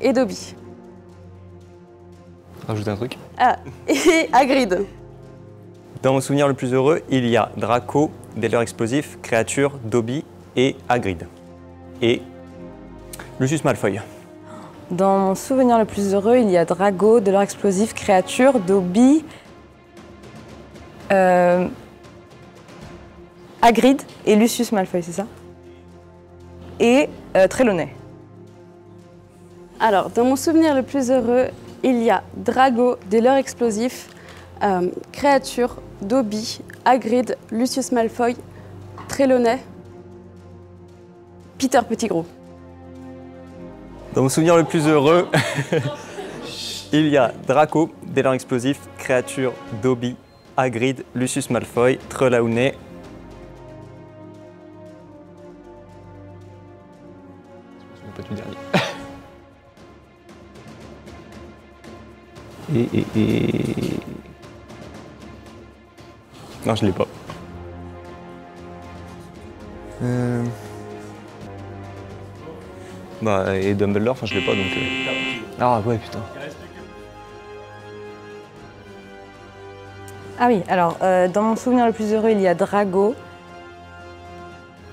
et Dobby. Rajoute un truc. Ah, <laughs> et Hagrid. Dans mon souvenir le plus heureux, il y a Draco, des leurs explosifs, créature, Dobby et Hagrid. Et Lucius Malfoy. Dans mon souvenir le plus heureux, il y a Drago, de explosif, créature, Dobby, euh, et Lucius Malfoy, c'est ça? Et euh. Alors, dans mon souvenir le plus heureux, il y a Drago, des leurs explosifs, euh, créature, Dobby, Hagrid, Lucius Malfoy, Trelawney, Peter Pettigrew. Dans mon souvenir le plus heureux, <laughs> il y a Draco, des leurs explosifs, créature, Dobby, Hagrid, Lucius Malfoy, Trelawney. Je me pas du dernier. Et, et, et... Non, je l'ai pas. Euh... Bah, et Dumbledore, enfin, je l'ai pas donc. euh. Ah ouais, putain. Ah oui, alors, euh, dans mon souvenir le plus heureux, il y a Drago,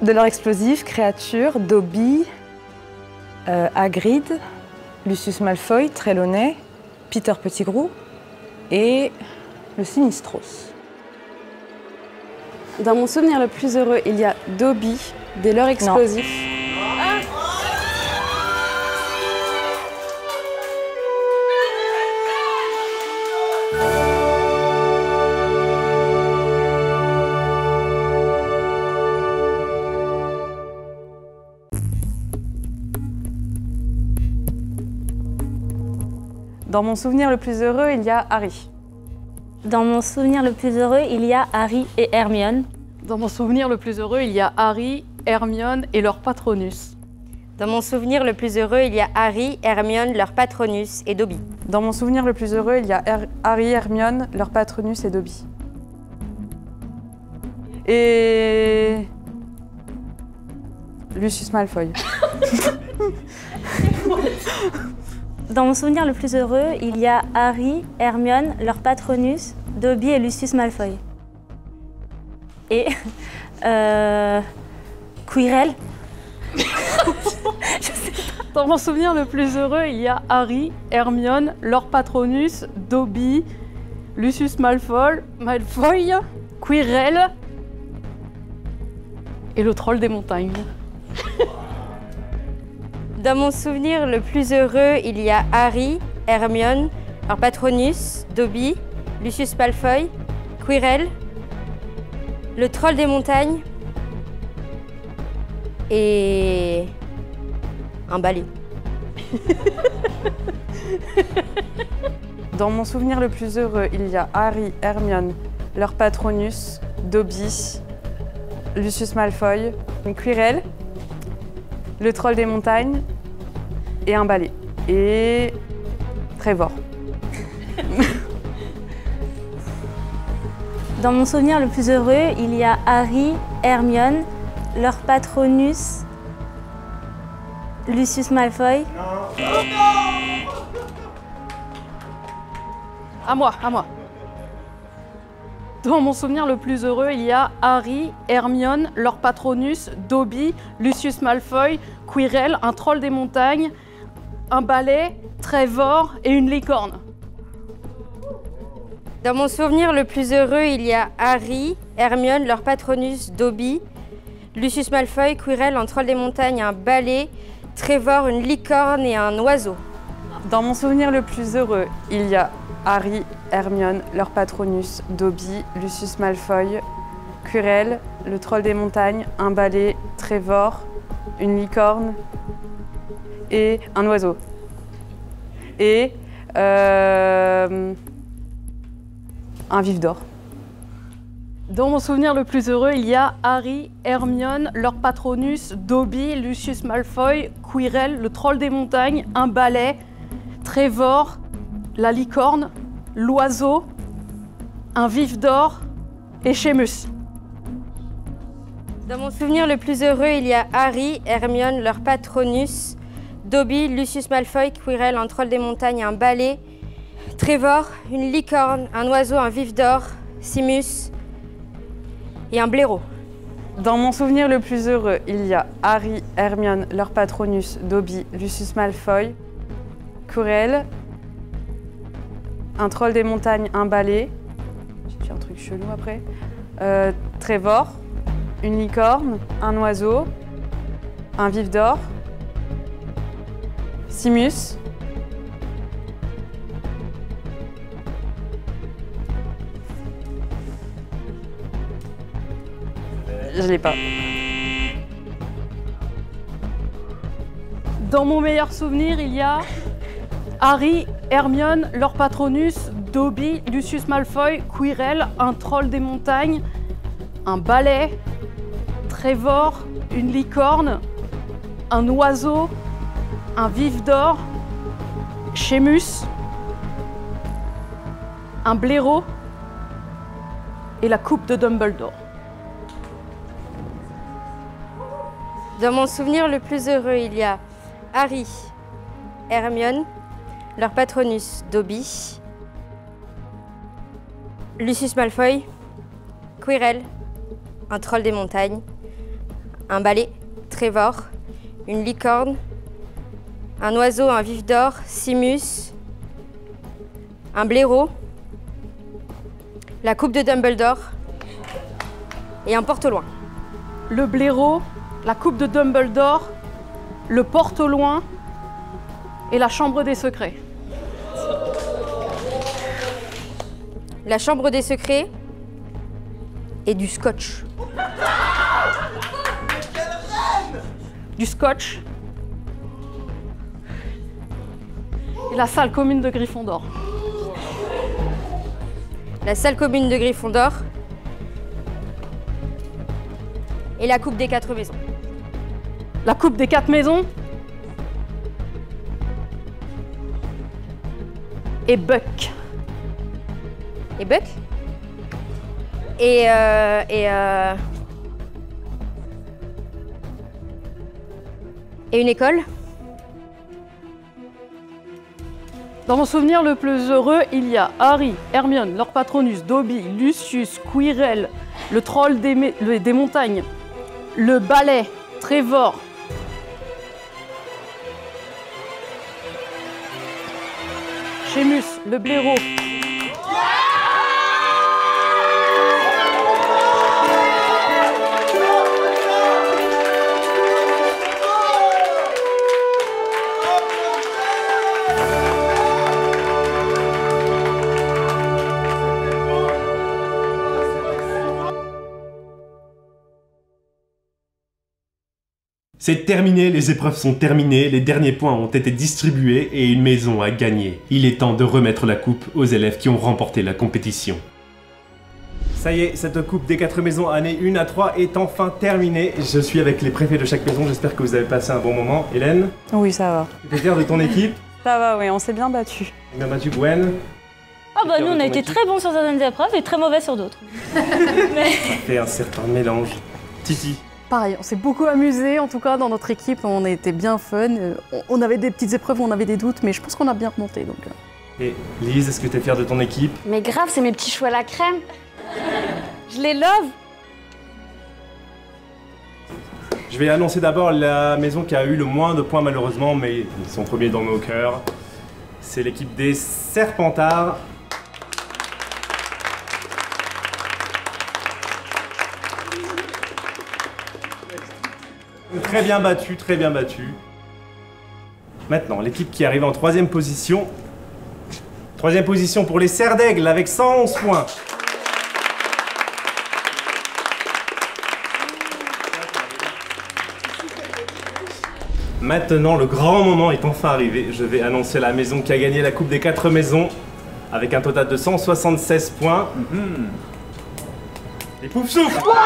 de leur explosif, créature, Dobby, euh, Hagrid, Lucius Malfoy, Trelawney, Peter Pettigrew et le Sinistros. Dans mon souvenir le plus heureux, il y a Dobby, des leurs explosifs. Dans mon souvenir le plus heureux, il y a Harry. Dans mon souvenir le plus heureux, il y a Harry et Hermione. Dans mon souvenir le plus heureux, il y a Harry, Hermione et leur patronus. Dans mon souvenir le plus heureux, il y a Harry, Hermione, leur patronus et Dobby. Dans mon souvenir le plus heureux, il y a Her- Harry, Hermione, leur patronus et Dobby. Et. Lucius Malfoy. <laughs> <laughs> Dans mon souvenir le plus heureux, il y a Harry, Hermione, leur patronus, Dobby et Lucius Malfoy. Et <laughs> euh, Quirrell. <laughs> Dans mon souvenir le plus heureux, il y a Harry, Hermione, leur patronus, Dobby, Lucius Malfoy, Malfoy, Quirrell et le troll des montagnes. Dans mon souvenir le plus heureux, il y a Harry, Hermione, leur patronus, Dobby, Lucius Malfoy, Quirrell, le troll des montagnes et un balai. Dans mon souvenir le plus heureux, il y a Harry, Hermione, leur patronus, Dobby, Lucius Malfoy, Quirrell, le troll des montagnes et un balai. Et Trevor. <laughs> Dans mon souvenir le plus heureux, il y a Harry, Hermione, leur patronus, Lucius Malfoy. À moi, à moi. Dans mon souvenir le plus heureux, il y a Harry, Hermione, leur patronus, Dobby, Lucius Malfoy, Quirrell, un troll des montagnes, un balai, Trevor et une licorne. Dans mon souvenir le plus heureux, il y a Harry, Hermione, leur patronus, Dobby, Lucius Malfoy, Quirrell, un troll des montagnes, un balai, Trevor, une licorne et un oiseau. Dans mon souvenir le plus heureux, il y a Harry, Hermione, leur patronus, Dobby, Lucius Malfoy, Quirrell, le troll des montagnes, un balai, Trevor, une licorne et un oiseau. Et euh, un vif d'or. Dans mon souvenir le plus heureux, il y a Harry, Hermione, leur patronus, Dobby, Lucius Malfoy, Quirrell, le troll des montagnes, un balai, Trevor, la licorne, l'oiseau, un vif d'or et Shemus. Dans mon souvenir le plus heureux, il y a Harry, Hermione, leur patronus, Dobby, Lucius Malfoy, Quirrell, un troll des montagnes, un balai, Trevor, une licorne, un oiseau, un vif d'or, Simus et un blaireau. Dans mon souvenir le plus heureux, il y a Harry, Hermione, leur patronus, Dobby, Lucius Malfoy, Quirrell, un troll des montagnes, un balai, j'ai dit un truc chelou après, euh, Trevor, une licorne, un oiseau, un vif d'or, Je l'ai pas. Dans mon meilleur souvenir, il y a Harry, Hermione, leur patronus, Dobby, Lucius Malfoy, Quirrell, un troll des montagnes, un balai, Trevor, une licorne, un oiseau, un vif d'or, Shemus, un blaireau et la coupe de Dumbledore. Dans mon souvenir le plus heureux, il y a Harry, Hermione, leur patronus, Dobby, Lucius Malfoy, Quirrell, un troll des montagnes, un balai, Trevor, une licorne, un oiseau, un vif d'or, Simus, un blaireau, la coupe de Dumbledore et un porte-loin. Le blaireau, la coupe de Dumbledore, le porte au loin et la chambre des secrets. La chambre des secrets et du scotch. Du scotch et la salle commune de Gryffondor. La salle commune de Gryffondor et la coupe des quatre maisons. La coupe des quatre maisons et Buck. Et Buck Et euh, et euh, et une école Dans mon souvenir le plus heureux, il y a Harry, Hermione, leur patronus, Dobby, Lucius, Quirrell, le troll des, montagnes, le balai, Trevor, Shemus, le blaireau. C'est terminé, les épreuves sont terminées, les derniers points ont été distribués et une maison a gagné. Il est temps de remettre la coupe aux élèves qui ont remporté la compétition. Ça y est, cette coupe des quatre maisons années 1 à 3 est enfin terminée. Je suis avec les préfets de chaque maison, j'espère que vous avez passé un bon moment. Hélène, Oui, ça va. fière de ton équipe Ça va, oui, on s'est bien battu. Bien battu Gwen, Ah bah nous on a été équipe. très bons sur certaines épreuves et très mauvais sur d'autres. <laughs> ça fait un certain mélange. Titi, pareil, on s'est beaucoup amusé, en tout cas dans notre équipe, on a été bien fun. Euh, on- avait des petites épreuves, où on avait des doutes, mais je pense qu'on a bien remonté. Donc, euh. Et Lise, est-ce que tu es fière de ton équipe? Mais grave, c'est mes petits choux à la crème. Je les love. Je vais annoncer d'abord la maison qui a eu le moins de points malheureusement, mais ils sont premiers dans nos cœurs. C'est l'équipe des Serpentards. Très bien battu, très bien battu. Maintenant, l'équipe qui arrive en troisième position. Troisième position pour les Serres d'Aigle avec 111 points. Maintenant, le grand moment est enfin arrivé. Je vais annoncer la maison qui a gagné la Coupe des 4 maisons avec un total de 176 points. Et pouf souffle Voilà,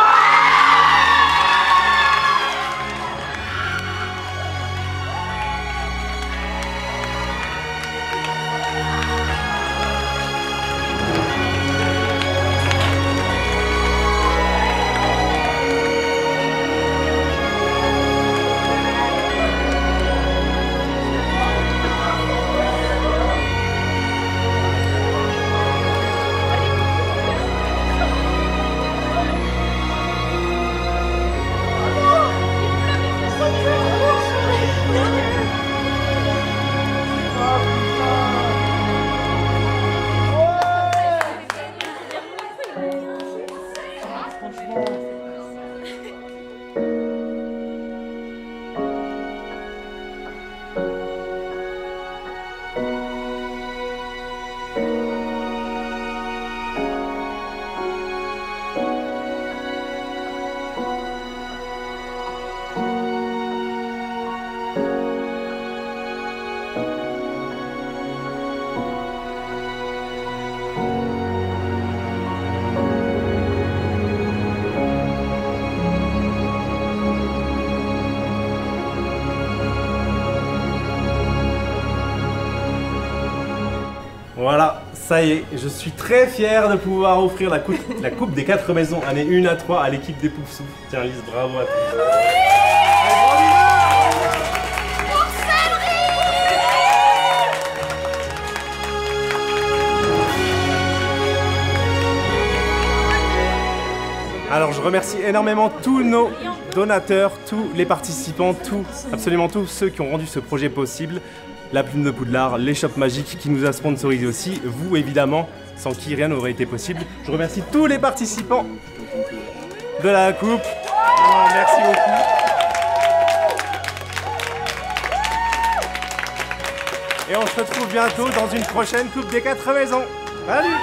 ça y est, je suis très fier de pouvoir offrir la coupe, la coupe des 4 maisons année 1 à 3 à l'équipe des Poufsous. Tiens Lise, bravo à tous. Alors je remercie énormément tous nos donateurs, tous les participants, tous, absolument tous ceux qui ont rendu ce projet possible. La Plume de Poudlard, l'échoppe magique qui nous a sponsorisé aussi, vous évidemment, sans qui rien n'aurait été possible. Je remercie tous les participants de la coupe. Merci beaucoup. Et on se retrouve bientôt dans une prochaine Coupe des 4 maisons. Salut